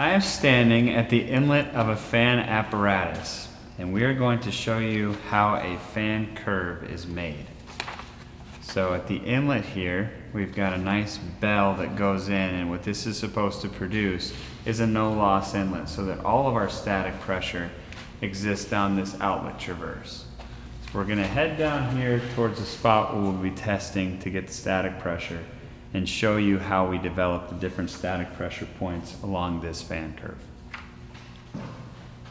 I am standing at the inlet of a fan apparatus and we are going to show you how a fan curve is made. So at the inlet here, we've got a nice bell that goes in and what this is supposed to produce is a no loss inlet so that all of our static pressure exists down this outlet traverse. So we're gonna head down here towards the spot where we'll be testing to get the static pressure and show you how we develop the different static pressure points along this fan curve.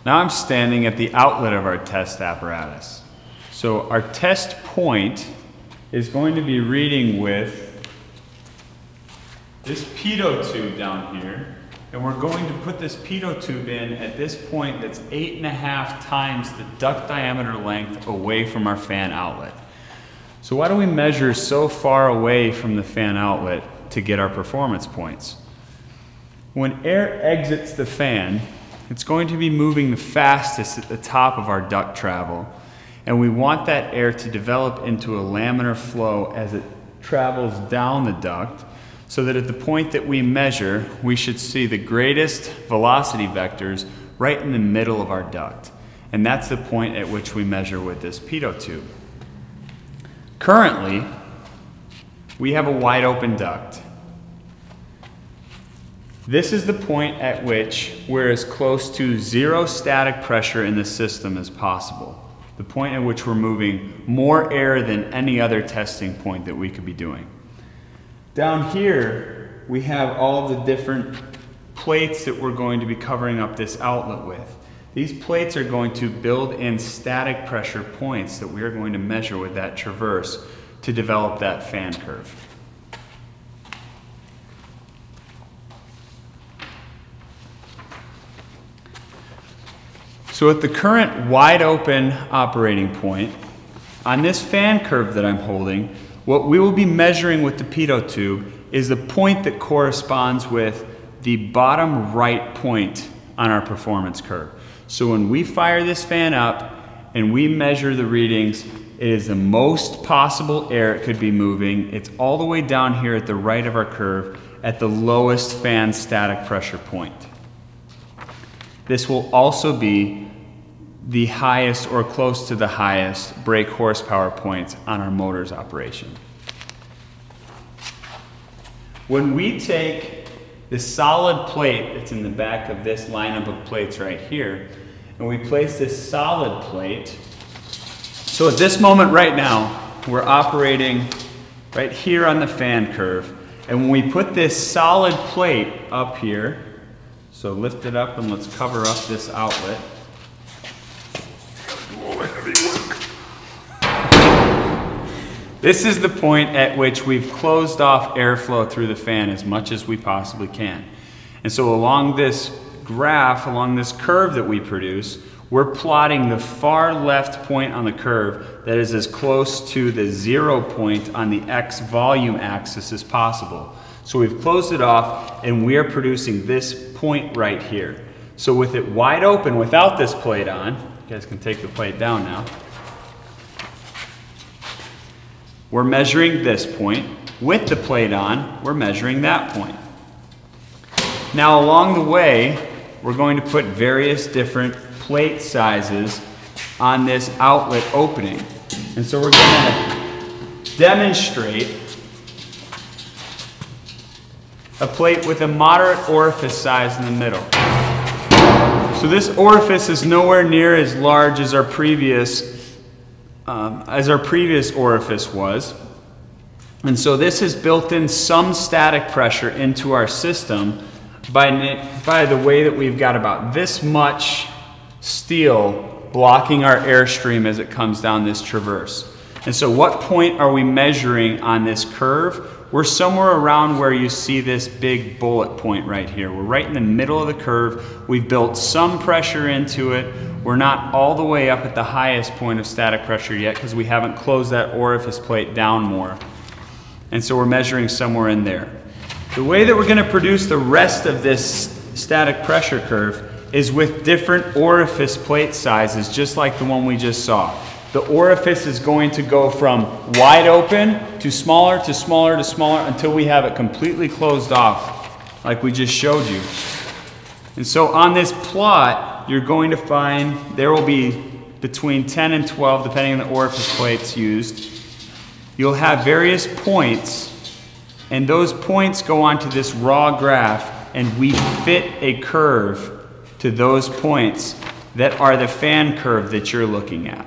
Now I'm standing at the outlet of our test apparatus. So our test point is going to be reading with this pitot tube down here. And we're going to put this pitot tube in at this point that's eight and a half times the duct diameter length away from our fan outlet. So why do we measure so far away from the fan outlet to get our performance points? When air exits the fan, it's going to be moving the fastest at the top of our duct traverse. And we want that air to develop into a laminar flow as it travels down the duct so that at the point that we measure, we should see the greatest velocity vectors right in the middle of our duct. And that's the point at which we measure with this pitot tube. Currently, we have a wide open duct. This is the point at which we're as close to zero static pressure in the system as possible. The point at which we're moving more air than any other testing point that we could be doing. Down here, we have all the different plates that we're going to be covering up this outlet with. These plates are going to build in static pressure points that we are going to measure with that traverse to develop that fan curve. So at the current wide open operating point, on this fan curve that I'm holding, what we will be measuring with the pitot tube is the point that corresponds with the bottom right point on our performance curve. So when we fire this fan up and we measure the readings, it is the most possible air it could be moving. It's all the way down here at the right of our curve at the lowest fan static pressure point. This will also be the highest or close to the highest brake horsepower points on our motor's operation. When we take the solid plate that's in the back of this lineup of plates right here, and we place this solid plate, so at this moment right now, we're operating right here on the fan curve, and when we put this solid plate up here, so lift it up and let's cover up this outlet, This is the point at which we've closed off airflow through the fan as much as we possibly can. And so along this graph, along this curve that we produce, we're plotting the far left point on the curve that is as close to the zero point on the x volume axis as possible. So we've closed it off and we're producing this point right here. So with it wide open without this plate on, you guys can take the plate down now. We're measuring this point. With the plate on, we're measuring that point. Now along the way, we're going to put various different plate sizes on this outlet opening. And so we're going to demonstrate a plate with a moderate orifice size in the middle. So this orifice is nowhere near as large as our previous um, as our previous orifice was. And so this has built in some static pressure into our system by, by the way that we've got about this much steel blocking our airstream as it comes down this traverse. And so what point are we measuring on this curve? We're somewhere around where you see this big bullet point right here. We're right in the middle of the curve. We've built some pressure into it. We're not all the way up at the highest point of static pressure yet because we haven't closed that orifice plate down more. And so we're measuring somewhere in there. The way that we're going to produce the rest of this static pressure curve is with different orifice plate sizes, just like the one we just saw. The orifice is going to go from wide open to smaller to smaller to smaller until we have it completely closed off, like we just showed you. And so on this plot, you're going to find there will be between 10 and 12, depending on the orifice plates used. You'll have various points, and those points go onto this raw graph, and we fit a curve to those points that are the fan curve that you're looking at.